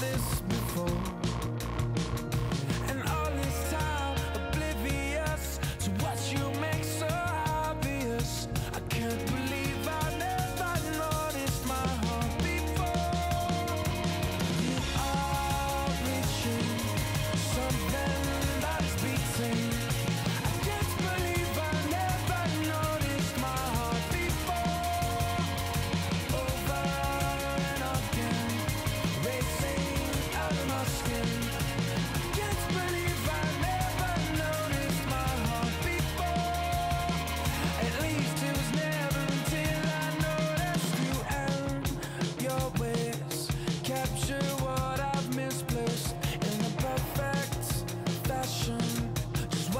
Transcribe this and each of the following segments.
this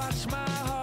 watch my heart.